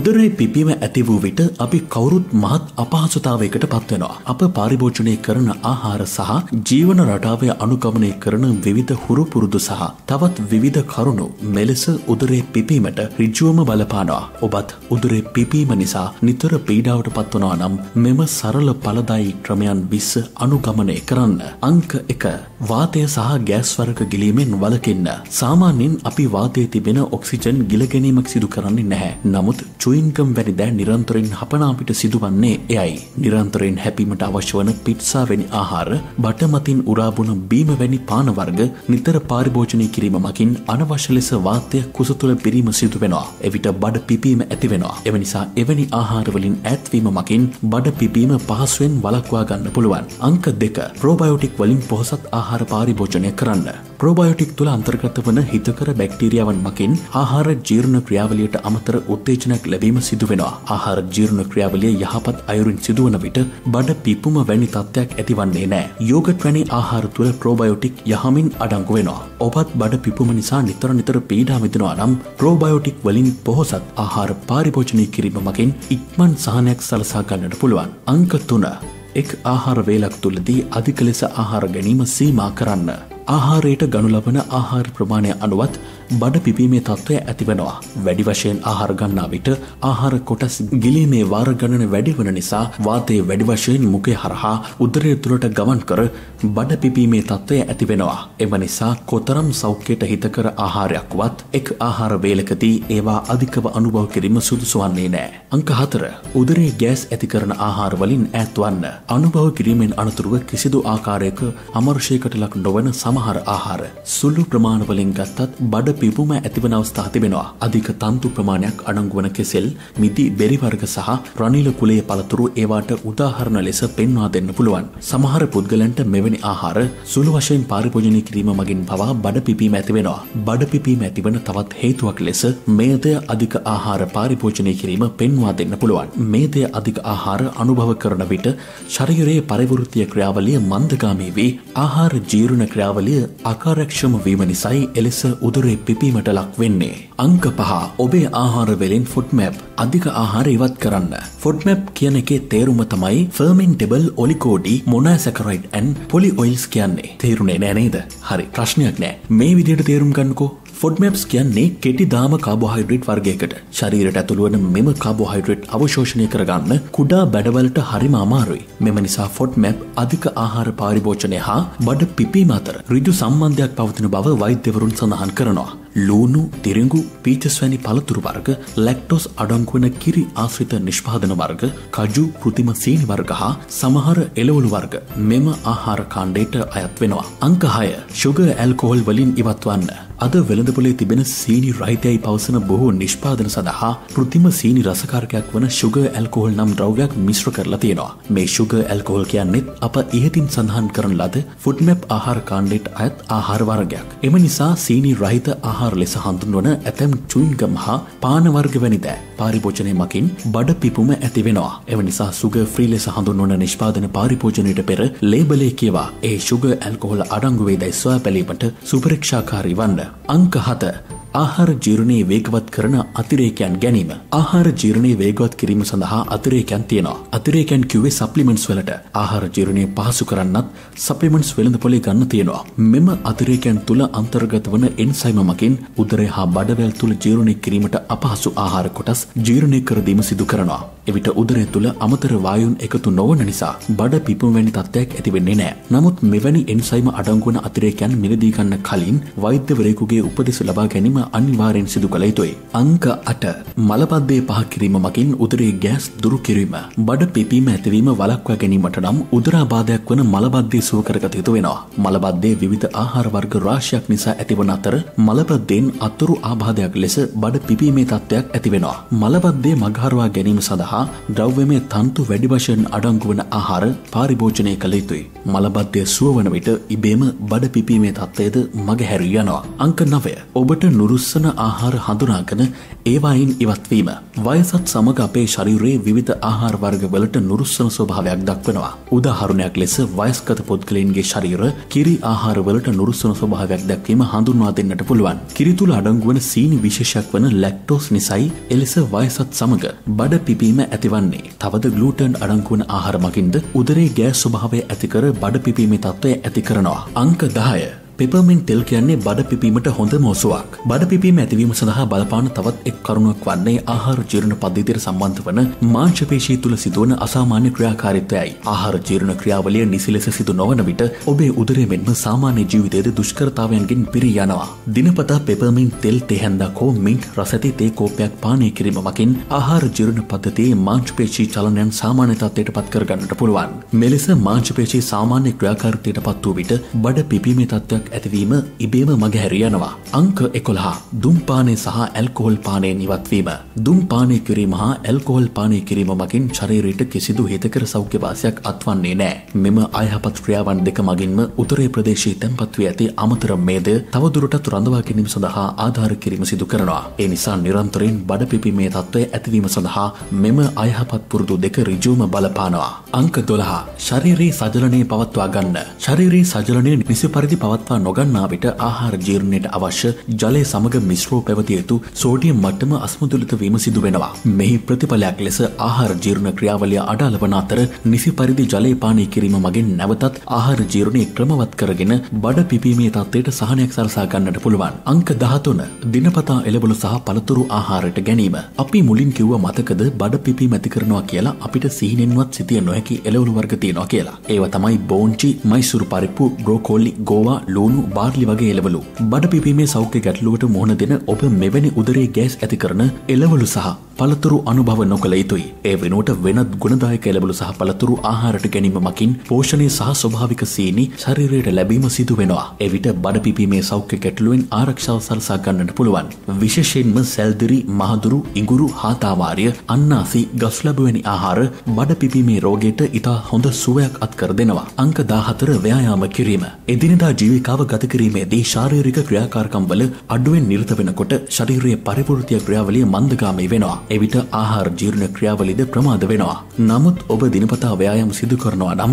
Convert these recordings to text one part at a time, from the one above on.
උදරේ පිපීම ඇති වූ විට අපි කවුරුත් මහත් අපහසුතාවයකට පත්වෙනවා. අප පාරිභෝජනය කරන ආහාර සහ ජීවන රටාවේ අනුගමනය කරන විවිධ හුරුපුරුදු සහ තවත් විවිධ කරුණු මෙලෙස උදරේ පිපීමට රිජුවම බලපානවා. ඔබත් උදරේ පිපීම නිසා නිතර පීඩාවට පත්වනවා නම් මෙම සරල පලදායි ක්‍රමයන් විස්ස අනුගමනය කරන්න. අංක එක වාතය සහ ගෑස්වරක ගිලීමෙන් වලකින්න. සාමාන්‍යෙන් අපි වාතය තිබෙන ඔක්සිජන් ගිලගැනීමක් සිදු කරන්නේ නැහැ. නමුත් චුයින්කම් වැනි දෑ නිරන්තරෙන් හපනාපිට සිදුවන්නේ එයයි. නිරන්තරයෙන් හැපීමට අවශ්‍ය වන පිට්සා වැනි ආහාර බටමතින් උරාබුණ බීම වැනි පානවර්ග නිතර පාරිභෝජනය කිරීම මකින් අනවශ්‍ය ලෙස වාතය කුස තුළ පිරීම සිදු වෙනවා. එවිට බඩ පිපීම ඇතිවෙනවා. එම නිසා එවැනි ආහාරවලින් ඇත්වීම මකින් බඩ පිපීම පහසුවෙන් වලක්වා ගන්න පුළුවන්. අංක දෙක ප්‍රෝබයෝටික් වලින් පොහොසත් ආහාර පාරිභෝජනය කරන්න. ප්‍රෝබයෝටික් තුළ අන්තර්ගත වන හිතකර බැක්ටීරියාවන් මකින් ආහාර ජීර්ණ ක්‍රියාවලියට අමතර උත්තේජනයක් ලැබීම සිදුවෙනවා. ආහාර ජීර්ණ ක්‍රියාවලිය යහපත් අයුරින් සිදුවන විට බඩ පිපුම වැනි තත්ත්වයක් ඇතිවන්නේ නෑ. යෝගට් වැනි ආහාර තුළ ප්‍රෝබයෝටික් යහමින් අඩංගු වෙනවා. ඔබත් බඩ පිපුම නිසා නිතර නිතර පීඩා විඳිනවා නම් ප්‍රෝබයෝටික් වලින් පොහොසත් ආහාර පාරිභෝජනය කිරීම මකින් ඉක්මන් සහනයක් සලසා ගන්නට පුළුවන්. අංක තුන එක් ආහාර වේලක් තුළදී අධික ලෙස ආහාර ගැනීම සීමා කරන්න. ආහාරයට ගනු ලබන ආහාර ප්‍රමාණය අනුවත් බඩ පිපීමේ තත්ත්වය ඇතිවෙනවා. වැඩි වශයෙන් ආහාර ගන්නා විට ආහාර කොටස් ගිලීමේ වාර ගණන වැඩිවන නිසා වාතයේ වැඩි වශයෙන් මුඛය හරහා උදරය තුළට ගමන් කර බඩ පිපීමේ තත්ත්වය ඇතිවෙනවා. එම නිසා කොතරම් සෞඛ්‍යයට හිතකර ආහාරයක්වත් එක් ආහාර වේලකදී ඒවා අධිකව අනුභව කිරීම සුදුසු වන්නේ නෑ. අංක හතර උදරේ ගෑස් ඇති කරන ආහාර වලින් ඈත්වන්න. අනුභව කිරීමෙන් අනතුරුව කිසිදු ආකාරයක අමර්ෂයකට ලක් නොවන සමහර ආහාර සුළු ප්‍රමාණවලින් ගත්තත් බඩ පිපුම ඇතිවන අවස්ථා තිබෙනවා. අධික තන්තු ප්‍රමාණයක් අඩංගුවන කෙසෙල්, මිදි බෙරි වර්ග සහ රනිල කුලයේ පළතුරු ඒවාට උදාහරණ ලෙස පෙන්වා දෙන්න පුළුවන්. සමහර පුද්ගලන්ට මෙවැනි ආහාර සුළු වශයෙන් පාරිභෝජනය කිරීම මගින් පවා බඩ පිපීම ඇතිවෙනවා. බඩ පිපීම ඇතිවන තවත් හේතුවක් ලෙස මේදය අධික ආහාර පාරිභෝජනය කිරීම පෙන්වා දෙන්න පුළුවන්. මේදය අධික ආහාර අනුභව කරන විට ශරීරයේ පරිවෘත්තිය ක්‍රියාවලිය මන්දගාමී වී ආහාර ජීර්ණ ක්‍රියාවලිය අකාරක්ෂම වීම නිසයි එලෙස උදරේ පිපීමට ලක් වෙන්නේ. අංක පහ ඔබේ ආහාරවෙලින් ෆුඩ්මැප් අධික ආහාර ඉවත් කරන්න. ෆොඩ්මැප් කියන එකේ තේරුම තමයි ෆර්මෙන්ටබල් ඔලිකෝඩි මොනෑසැකරයිඩ් ඇන් පොලි ඔයිල්ස් කියන්නේ. තේරුණේ නෑ නේද? හරි ප්‍රශ්නයක් නෑ. මේ විදියට තේරුම් ගන්නකෝ. ෆොඩ්මැප්ස් කියන්නේ කෙටි දාම කාබෝහයිඩ්‍රේට් වර්ගයකට ශරීරයට ඇතුළුවන මෙම කාබෝහයිඩ්‍රේට් අවශෝෂණය කරගන්න කුඩා බැඩවලට හරිම අමාරුයි. මෙම නිසා ෆොඩ්මැප් අධික ආහාර පාරිභෝජනය හා බඩ පිපීම අතර ඍජු සම්බන්ධයක් පවතින බව වෛද්‍යවරුන් සඳහන් කරනවා. ලූනු තිරිංගු පීචස්වැනි පළතුරු වර්ග ලැක්ටෝස් අඩංගුවන කිරි ආශ්‍රිත නිෂ්පාදන වර්ග කජු කෘතිම සීනි වර්ග හා සමහර එළවලු වර්ග මෙම ආහාර කාණ්ඩයට අයත් වෙනවා. අංක හය ශුග ඇල්කෝහල් වලින් ඉවත්වන්න. අද වෙළඳපොලේ තිබෙන සීනි රහිතයයි පවසන බොහෝ නිෂ්පාදන සඳහා කෘතිම සීනි රසකාරකයක් වන ශුග ඇල්කෝහල් නම් ද්‍රව්‍යයක් මිශ්‍ර කරලා තියෙනවා. මේ ශුග ඇල්කෝහල් කියන්නෙත් අප ඉහතින් සඳහන් කරන ලද ෆුඩ්මැප් ආහාර කාණ්ඩයට අයත් ආහාර වර්ගයක්. එම නිසා සීනි රහිත ආහාර ලෙස හඳුන්වන ඇතැම් චුයින්ගම් හා පානවර්ග වැනි දෑ පාරිභෝජනය මකින් බඩ පිපුම ඇති වෙනවා. එම නිසා සුග ෆ්‍රී ලෙස හඳුන්වන නිෂ්පාදන පාරිභෝජනයට පෙර ලේබලේ කියවා ඒ ශුග ඇල්කොහොල අඩංගුවේ දැයි සොයා පැලීමට සුපරීක්ෂාකාරී වන්න. අංක හත ආහාර ජීර්ණයේ වේගවත් කරන අතිරේකයන් ගැනීම. ආහාර ජීර්ණයේ වේගවත් කිරීම සඳහා අතිරේකයන් තියෙනවා. අතිරේකයන් කිව්වේ සප්ලිමන්ට්ස් වලට. ආහාර ජීර්ණය පහසු කරන්නත් සප්ලිමන්ට්ස් වෙළඳ පොලේ ගන්න තියෙනවා. මෙම අතිරේකයන් තුල අන්තර්ගත වන එන්සයිම මගින් උදරය හා බඩවැල් තුල ජීර්ණය කිරීමට අපහසු ආහාර කොටස් ජීර්ණය කර දීම සිදු කරනවා. එවිට උදරය තුල අමතර වායුන් එකතු නොවන නිසා බඩ පිපුම වැනි තත්ත්වයක් ඇති වෙන්නේ නැහැ. නමුත් මෙවැනි එන්සයිම අඩංගු වන අතිරේකයන් මිලදී ගන්න කලින් වෛද්‍යවරයෙකුගේ උපදෙස් ලබා ගැනීම අනිවාර්යෙන් සිදු කළ යුතුයි. අංක 8 මලබද්ධය පහ කිරීම මගින් උදරයේ ගෑස් දුරු කිරීම. බඩ පිපීම ඇතිවීම වළක්වා ගැනීමට නම් උදරාබාධයක් වන මලබද්ධය සුව කරගත යුතු වෙනවා. මලබද්ධය විවිධ ආහාර වර්ග රාශියක් නිසා ඇතිවන අතර මලබද්ධයෙන් අතුරු ආබාධයක් ලෙස බඩ පිපීමේ තත්ත්වයක් ඇති වෙනවා. මලබද්ධය මගහරවා ගැනීම සඳහා ද්‍රව්‍යමය තන්තු වැඩි වශයෙන් අඩංගු වන ආහාර පාරිභෝජනය කළ යුතුයි. මලබද්ධය සුව වන විට ඉබේම බඩ පිපීමේ තත්ත්වයද මගහැරී යනවා. අංක 9 ඔබට නුරු නුරුස්සන ආහාර හඳුනාගෙන ඒවායින් ඉවත්වීම. වයසත් සමග අපේ ශරීරයේ විවිධ ආහාර වර්ගවලට නුරුස්සන ස්වභාවයක් දක්වනවා. උදාහරණයක් ලෙස වයස්ගත පුද්ගලයන්ගේ ශරීර කිරි ආහාරවලට නුරුස්සන ස්වභාවයක් දැක්වීම හඳුන්වා දෙන්නට පුළුවන්. කිරි තුල අඩංගුවන සීනි විශේෂයක් වන ලැක්ටෝස් නිසයි එලෙස වයසත් සමග බඩ පිපීම ඇතිවන්නේ. තවද ගලූටන් අඩංගුවන ආහාර මගින්ද උදරේ ගෑස් ස්වභාවය ඇතිකර බඩ පිපීමේ තත්ත්වය ඇති කරනවා. අංක 10 පෙපමින් තෙල් කියන්නේ බඩ පිපීමට හොඳ මෝසුවක්. බඩ පිපීම ඇතිවීම සඳහා බලපාන තවත් එක් කරුණක් වන්නේ ආහාර ජීර්ණ පද්ධතියට සම්බන්ධ වන මාංශපේශී තුළ සිදුවන අසාමාන්‍ය ක්‍රියාකාරීත්වයයි. ආහාර ජීර්ණ ක්‍රියාවලිය නිසි ලෙස සිදු නොවන විට ඔබේ උදරය මෙන්ම සාමාන්‍ය ජීවිතයේද දුෂ්කරතාවයන්ගෙන් පිරී යනවා. දිනපතා පෙපමින් තෙල් තෙහැන්දක් හෝ මින්ට් රසැති තේ කෝපයක් පානය කිරීම මකින් ආහාර ජීර්ණ පද්ධතියේ මාංශපේශී චලනයන් සාමාන්‍ය තත්ත්වයට පත් කරගන්නට පුළුවන්. මෙලෙස මාංශපේශී සාමාන්‍ය ක්‍රියාකාරීත්වයට පත් වූ විට බඩ පිපීමේ තත්ත්වයක් ඇතිවීම ඉබේම මගහැරියනවා. අංක එකොළහා දුම්පානය සහ ඇල්කොහොල් පානය නිවත්වීම. දුම්පානය කිරීම හා ඇල්කොහොල් පානය කිරීම මගින් ශරීරයට කිසිදු හිතකර සෞඛ්‍යවාසයක් අත්වන්නේ නෑ. මෙම අයහපත් ක්‍රියාවන් දෙක මගින්ම උතරේ ප්‍රදේශී තැන්පත්වී ඇති අමතර මේද තවදුරටත් රඳවා ගැනීම සඳහා ආධාර කිරීම සිදු කරනවා. ඒ නිසා නිරන්තරයෙන් බඩ පිපීමේ තත්ත්වය ඇතිවීම සඳහා මෙම අයහපත් පුරුදු දෙක රිජුවම බලපානවා. අංක දොළහා ශරීරයේ සජලනය පවත්වා ගන්න. ශරීරයේ සජලනය නිසි පරිදි පවත්වා නොගන්නා විට ආහාර ජීර්ණයට අවශ්‍ය ජලය සමග මිශ්‍රෝ පැවතිය යුතු සෝඩියම් මට්ටම අස්මුතුලිත වීම සිදු වෙනවා. මෙහි ප්‍රතිඵලයක් ලෙස ආහාර ජීර්ණ ක්‍රියාවලිය අඩාල වන අතර නිසි පරිදි ජලය පානය කිරීම මගින් නැවතත් ආහාර ජීර්ණය ක්‍රමවත් කරගෙන බඩ පිපීමේ තත්ත්වයට සහනයක් සලසා ගන්නට පුළුවන්. අංක 13 දිනපතා එළවලු සහ පළතුරු ආහාරයට ගැනීම. අපි මුලින් කිව්ව මතකද බඩ පිපීම ඇති කරනවා කියලා අපිට සිහිනෙන්වත් සිතිය නොහැකි එළවලු වර්ග තියෙනවා කියලා. ඒවා තමයි බෝංචි, මයිසුරු පරිප්පු, බ්‍රෝකෝලි, ගෝවා, ලූණු, බාර්ලි වගේ එළවලු. බඩ පිපීමේ සෞඛ්‍ය ගැටලුවට මුහුණ දෙන ඔබ මෙවැනි උදරේ ගෑස් ඇති කරන එළවලු සහ පළතුරු අනුභව නොකළ යුතුයි. ඒ වෙනුවට වෙනත් ගුණදායක එළවලු සහ පළතුරු ආහාරට ගැනීම මකින් පෝෂණය සහ ස්වභාවික සීනි ශරීරයට ලැබීම සිදු වෙනවා. එවිට බඩ පිපීමේ සෞඛ්‍ය ගැටලුවෙන් ආරක්ෂාව සලසා ගන්නට පුළුවන්. විශේෂයෙන්ම සැල්දිරි, මහදුරු, ඉඟුරු, හාතාවාරය, අන්නාසි, ගස්ලබ වැනි ආහාර බඩ පිපීමේ රෝගයට ඉතා හොඳ සුවයක් අත්කර දෙනවා. අංක 14 ව්‍යායාම කිරීම. එදිනදා ජීවිකාව ගත කිරීමේදී ශාරීරික ක්‍රියාකාරකම් වල අඩුවෙන් නිරත වෙනකොට ශරීරයේ පරිපූර්තිය ක්‍රියාවලිය මන්දගාමී වෙනවා. එවිට ආහාර ජීර්ණ ක්‍රියාවලිද ප්‍රමාද වෙනවා. නමුත් ඔබ දිනපතා ව්‍යායාම් සිදු කරනවා නම්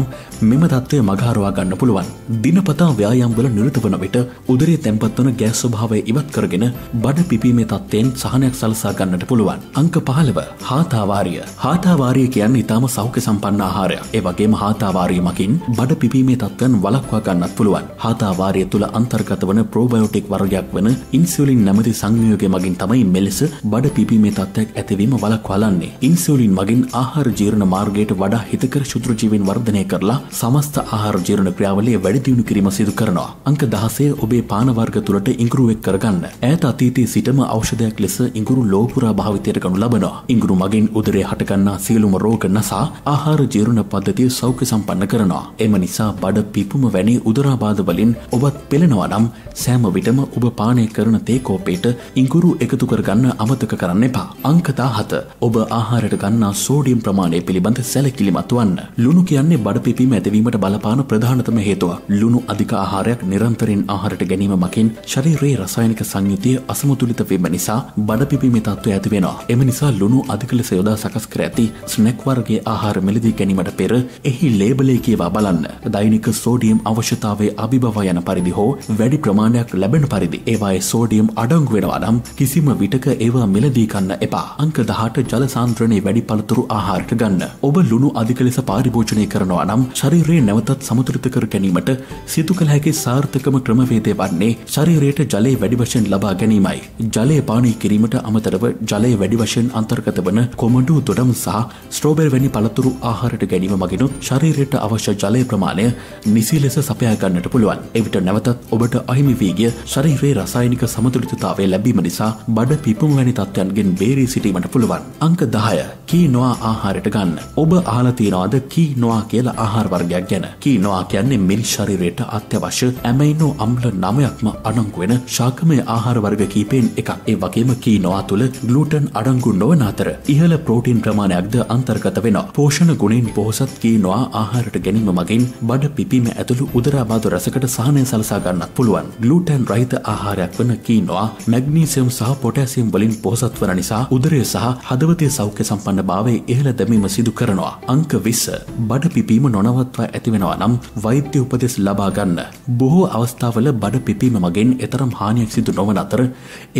මෙම තත්ත්වය මගහරවා ගන්න පුළුවන්. දිනපතා ව්‍යායාම් වල නිරත වන විට උදරයේ තැන්පත් වන ගෑස් ස්වභාවය ඉවත් කරගෙන බඩ පිපීමේ තත්ත්වයෙන් සහනයක් සලසා ගන්නට පුළුවන්. අංක 15 හාතාවාරිය. හාතාවාරිය කියන්නේ ඊටම සෞඛ්‍ය සම්පන්න ආහාරයක්. ඒ වගේම හාතාවාරිය මකින් බඩ පිපීමේ තත්ත්වයන් වළක්වා ගන්නත් පුළුවන්. හාතාවාරිය තුල අන්තර්ගත වන ප්‍රෝබයෝටික් වර්ගයක් වන ඉන්සියුලින් නැමැති සංයෝගය මගින් තමයි මෙලෙස බඩ පිපීමේ තත්ත්වයක් ඇතිවීම වළක්වාලන්නේ. ඉන්සියුලින් මගින් ආහාර ජීර්ණ මාර්ගයට වඩා හිතකර ශුද්‍රජීවීන් වර්ධනය කරලා සමස්ත ආහාර ජීර්ණ ක්‍රියාවලිය වැඩි දියුණු කිරීම සිදු කරනවා. අංක 16 ඔබේ පාන වර්ග තුලට ඉඟුරු එක් කරගන්න. ඈත අතීතයේ සිටම ඖෂධයක් ලෙස ඉඟුරු ලෝපුරා භාවිතයට ගනු ලබනවා. ඉඟුරු මගින් උදරයේ හටගන්නා සියලුම රෝග නසා ආහාර ජීර්ණ පද්ධතිය සෞඛ්‍ය සම්පන්න කරනවා. එම නිසා බඩ පිපුම වැනි උදරාබාධ වලින් ඔබත් පෙළෙනවා නම් සෑම විටම ඔබ පානය කරන තේ කෝපයට ඉඟුරු එකතු කරගන්න අමතක කරන්න එපා. අංක 17 ඔබ ආහාරයට ගන්නා සෝඩියම් ප්‍රමාණය පිළිබඳ සැලකිලිමත් වන්න. ලුණු කියන්නේ බඩ පිපීම ඇතිවීමට බලපාන ප්‍රධානතම හේතුවක්. ලුණු අධික ආහාරයක් නිරන්තරයෙන් ආහාරයට ගැනීම මකින් ශරීරයේ රසායනික සංයුතිය අසමතුලිත වීම නිසා බඩ පිපීමේ තත්ත්වය ඇති වෙනවා. එම නිසා ලුණු අධික ලෙස යොදා සකස් කර ඇති ස්නැක් වර්ගයේ ආහාර මිලදී ගැනීමට පෙර එහි ලේබලේ කියවා බලන්න. දෛනික සෝඩියම් අවශ්‍යතාවය අභිබවා යන පරිදි හෝ වැඩි ප්‍රමාණයක් ලැබෙන පරිදි ඒවායේ සෝඩියම් අඩංගු වෙනවා නම් කිසිම විටක ඒවා මිලදී කන්න එපා. අංක 18 ජල සාන්ද්‍රණයේ වැඩි පළතුරු ආහාරට ගන්න. ඔබ ලුණු අධික ලෙස පාරිභෝජනය කරනවා නම් ශරීරයේ නැවතත් සමතුලිත කර ගැනීමට සිදු කළ හැකි සාර්ථකම ක්‍රමවේදය වන්නේ ශරීරයට ජලය වැඩි වශයෙන් ලබා ගැනීමයි. ජලය පානය කිරීමට අමතරව ජලය වැඩි වශයෙන් අන්තර්ගත වන කොමඩු දොඩම් සහ ස්ට්‍රෝබෙරි වැනි පළතුරු ආහාරයට ගැනීම මගිනුත් ශරීරයට අවශ්‍ය ජලය ප්‍රමාණය නිසි ලෙස සපයා ගන්නට පුළුවන්. එවිට නැවතත් ඔබට අහිමි වී ගිය ශරීරයේ රසායනික සමතුලිතතාවය ලැබීම නිසා බඩ පිපුම වැනි තත්ත්වයන්ගෙන් බේරී සිටීම කිරීමට පුළුවන්. අංක 10 කීනෝවා ආහාරයට ගන්න. ඔබ අහලා තියනවාද කීනෝවා කියලා ආහාර වර්ගයක් ගැන? කීනෝවා කියන්නේ මිනිස් ශරීරයට අත්‍යවශ්‍ය ඇමයිනෝ අම්ල නමයක්ම අඩංගු වෙන ශාකමය ආහාර වර්ග කීපයෙන් එකක්. ඒ වගේම කීනෝවා තුල ග්ලූටන් අඩංගු නොවන අතර ඉහළ ප්‍රෝටීන් ප්‍රමාණයක්ද අන්තර්ගත වෙනවා. පෝෂණ ගුණයෙන් පොහොසත් කීනෝවා ආහාරයට ගැනීම මගින් බඩ පිපීම ඇතුළු උදරාබාධ රසකට සහනය සලසා ගන්නත් පුළුවන්. ග්ලූටන් රහිත ආහාරයක් වන කීනෝවා මැග්නීසියම් සහ පොටෑසියම් වලින් පොහොසත් වන නිසා උදරය සහ හදවතේ සෞඛ්‍ය සම්පන්න භාවය ඉහළ දැමීම සිදු කරනවා. අංක විස්ස බඩ පිපීම නොනවත්වා ඇතිවෙනවා නම් වෛද්‍ය උපදෙස් ලබා ගන්න. බොහෝ අවස්ථාවල බඩ පිපීම මගෙන් එතරම් හානියක් සිදු නොවන අතර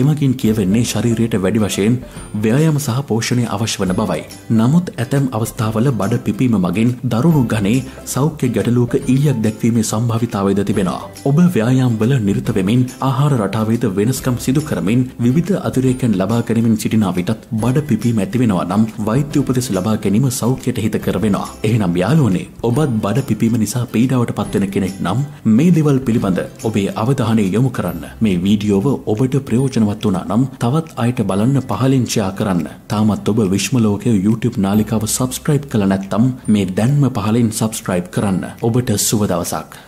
එමගින් කියවෙන්නේ ශරීරයට වැඩි වශයෙන් ව්‍යයාම සහ පෝෂණය අවශ්‍ය වන බවයි. නමුත් ඇතැම් අවස්ථාවල බඩ පිපීම මගින් දරුණු ගනේ සෞඛ්‍ය ගැටලුවක ඊයක් දැක්වීමේ සම්භාවිතාවයද තිබෙනවා. ඔබ ව්‍යයාම් වල නිරත වෙමින් ආහාර රටාවේද වෙනස්කම් සිදු කරමින් විවිධ අතිරේකයන් ලබා ගැනීමෙන් සිටිනා විටත් බඩ පිපීම ඇතිවෙනවා නම් වෛද්‍ය උපදෙස් ලබා ගැනීම සෞඛ්‍යයට හිත කරවෙනවා. එහෙනම් යාළුවනේ ඔබත් බඩ පිපීම නිසා පීඩාවට පත්වෙන කෙනෙක් නම් මේ දෙවල් පිළිබඳ ඔබේ අවධානය යොමු කරන්න. මේ වීඩියෝව ඔබට ප්‍රයෝජනවත් වුණා නම් තවත් අයට බලන්න පහලින් ෂෙයා කරන්න. තාමත් ඔබ විශ්මලෝකය YouTube නාලිකාව සබස්ක්‍රයිබ් කළ නැත්නම් මේ දැන්ම පහලින් සබස්ක්‍රයිබ් කරන්න. ඔබට සුබ දවසක්.